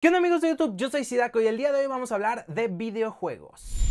¿Qué onda amigos de YouTube? Yo soy Sidako y el día de hoy vamos a hablar de videojuegos.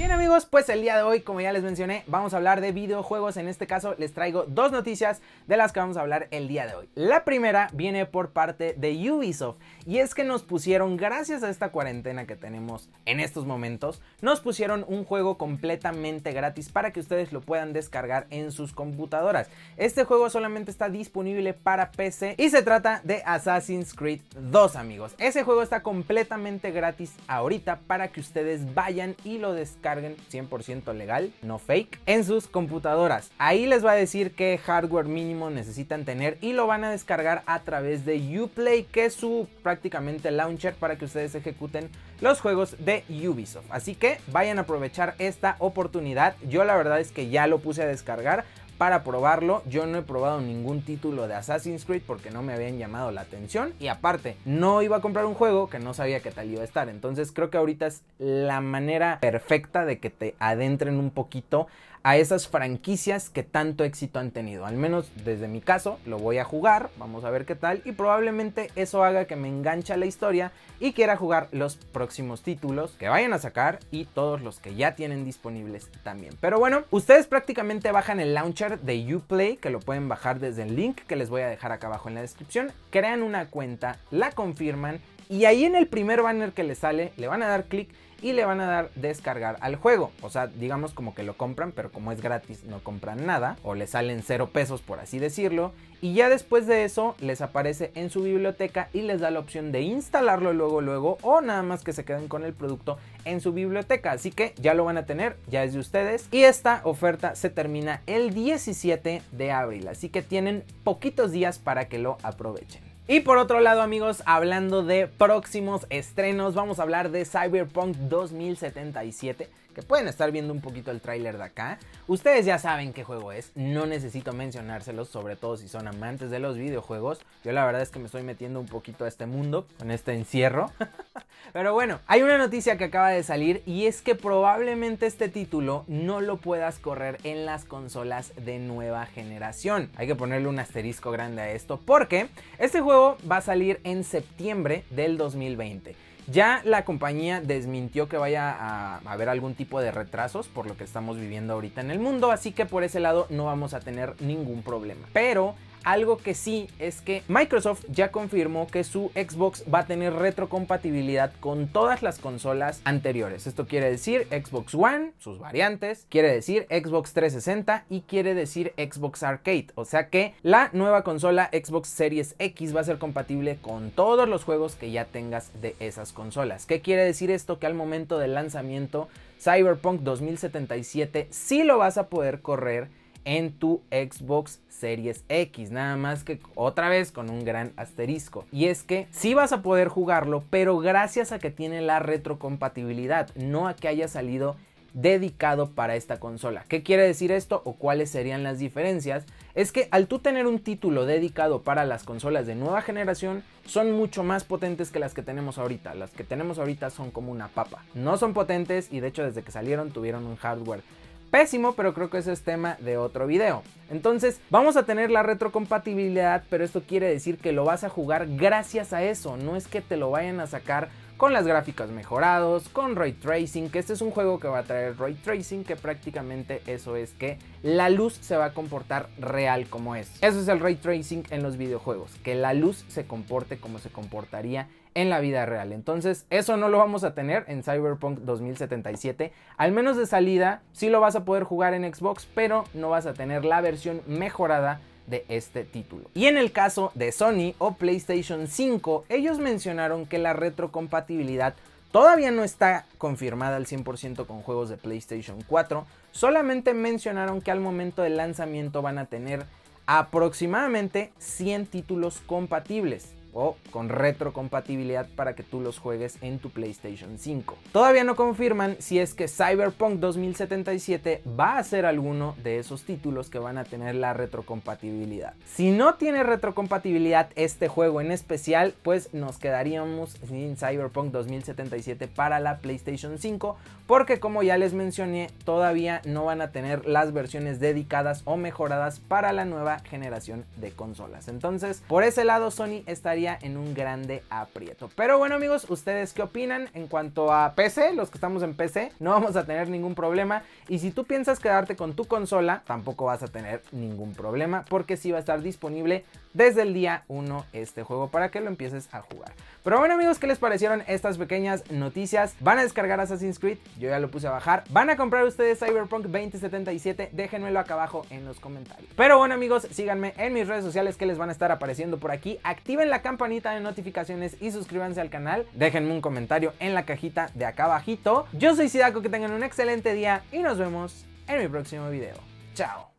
Bien amigos, pues el día de hoy, como ya les mencioné, vamos a hablar de videojuegos. En este caso les traigo dos noticias de las que vamos a hablar el día de hoy. La primera viene por parte de Ubisoft y es que nos pusieron, gracias a esta cuarentena que tenemos en estos momentos, nos pusieron un juego completamente gratis para que ustedes lo puedan descargar en sus computadoras. Este juego solamente está disponible para PC y se trata de Assassin's Creed 2 amigos. Ese juego está completamente gratis ahorita para que ustedes vayan y lo descarguen 100% legal, no fake, en sus computadoras. Ahí les va a decir qué hardware mínimo necesitan tener y lo van a descargar a través de Uplay, que es su prácticamente launcher para que ustedes ejecuten los juegos de Ubisoft. Así que vayan a aprovechar esta oportunidad. Yo la verdad es que ya lo puse a descargar para probarlo. Yo no he probado ningún título de Assassin's Creed porque no me habían llamado la atención. Y aparte, no iba a comprar un juego que no sabía qué tal iba a estar. Entonces creo que ahorita es la manera perfecta de que te adentren un poquito a esas franquicias que tanto éxito han tenido. Al menos desde mi caso, lo voy a jugar, vamos a ver qué tal y probablemente eso haga que me enganche la historia y quiera jugar los próximos títulos que vayan a sacar y todos los que ya tienen disponibles también. Pero bueno, ustedes prácticamente bajan el launcher de Uplay, que lo pueden bajar desde el link que les voy a dejar acá abajo en la descripción, crean una cuenta, la confirman y ahí en el primer banner que les sale le van a dar clic y le van a dar descargar al juego. O sea, digamos como que lo compran, pero como es gratis no compran nada o le salen cero pesos por así decirlo. Y ya después de eso les aparece en su biblioteca y les da la opción de instalarlo luego luego o nada más que se queden con el producto en su biblioteca. Así que ya lo van a tener, ya es de ustedes. Y esta oferta se termina el 17 de abril. Así que tienen poquitos días para que lo aprovechen. Y por otro lado amigos, hablando de próximos estrenos, vamos a hablar de Cyberpunk 2077 que pueden estar viendo un poquito el tráiler de acá. Ustedes ya saben qué juego es, no necesito mencionárselos, sobre todo si son amantes de los videojuegos. Yo la verdad es que me estoy metiendo un poquito a este mundo con este encierro. Pero bueno, hay una noticia que acaba de salir y es que probablemente este título no lo puedas correr en las consolas de nueva generación. Hay que ponerle un asterisco grande a esto porque este juego va a salir en septiembre del 2020. Ya la compañía desmintió que vaya a haber algún tipo de retrasos por lo que estamos viviendo ahorita en el mundo, así que por ese lado no vamos a tener ningún problema. Pero algo que sí es que Microsoft ya confirmó que su Xbox va a tener retrocompatibilidad con todas las consolas anteriores. Esto quiere decir Xbox One, sus variantes, quiere decir Xbox 360 y quiere decir Xbox Arcade. O sea que la nueva consola Xbox Series X va a ser compatible con todos los juegos que ya tengas de esas consolas. ¿Qué quiere decir esto? Que al momento del lanzamiento Cyberpunk 2077 sí lo vas a poder correr en tu Xbox Series X, nada más que otra vez con un gran asterisco. Y es que sí vas a poder jugarlo, pero gracias a que tiene la retrocompatibilidad, no a que haya salido dedicado para esta consola. ¿Qué quiere decir esto o cuáles serían las diferencias? Es que al tú tener un título dedicado para las consolas de nueva generación, son mucho más potentes que las que tenemos ahorita. Las que tenemos ahorita son como una papa. No son potentes y de hecho desde que salieron tuvieron un hardware pésimo, pero creo que ese es tema de otro video. Entonces, vamos a tener la retrocompatibilidad, pero esto quiere decir que lo vas a jugar gracias a eso, no es que te lo vayan a sacar con las gráficas mejorados, con ray tracing, que este es un juego que va a traer ray tracing, que prácticamente eso es que la luz se va a comportar real como es. Eso es el ray tracing en los videojuegos, que la luz se comporte como se comportaría en la vida real. Entonces, eso no lo vamos a tener en Cyberpunk 2077. Al menos de salida, sí lo vas a poder jugar en Xbox, pero no vas a tener la versión mejorada de este título. Y en el caso de Sony o PlayStation 5, ellos mencionaron que la retrocompatibilidad todavía no está confirmada al 100% con juegos de PlayStation 4, solamente mencionaron que al momento del lanzamiento van a tener aproximadamente 100 títulos compatibles. O con retrocompatibilidad para que tú los juegues en tu PlayStation 5. Todavía no confirman si es que Cyberpunk 2077 va a ser alguno de esos títulos que van a tener la retrocompatibilidad. Si no tiene retrocompatibilidad este juego en especial, pues nos quedaríamos sin Cyberpunk 2077 para la PlayStation 5, porque como ya les mencioné, todavía no van a tener las versiones dedicadas o mejoradas para la nueva generación de consolas. Entonces, por ese lado, Sony en un grande aprieto. Pero bueno, amigos, ¿ustedes qué opinan en cuanto a PC? Los que estamos en PC, no vamos a tener ningún problema. Y si tú piensas quedarte con tu consola, tampoco vas a tener ningún problema, porque sí va a estar disponible desde el día 1 este juego para que lo empieces a jugar. Pero bueno amigos, ¿qué les parecieron estas pequeñas noticias? ¿Van a descargar Assassin's Creed? Yo ya lo puse a bajar. ¿Van a comprar ustedes Cyberpunk 2077? Déjenmelo acá abajo en los comentarios. Pero bueno amigos, síganme en mis redes sociales que les van a estar apareciendo por aquí. Activen la campanita de notificaciones y suscríbanse al canal. Déjenme un comentario en la cajita de acá abajito. Yo soy Sidako, que tengan un excelente día y nos vemos en mi próximo video. Chao.